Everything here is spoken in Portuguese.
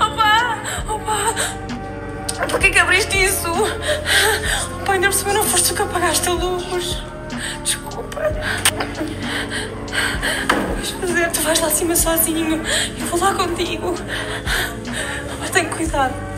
Opa! Opa! Por é que abriste isso? Opa, ainda por cima não foste tu que apagaste a luz. Desculpa. Vais fazer, tu vais lá acima sozinho. Eu vou lá contigo. Opa, tenho cuidado.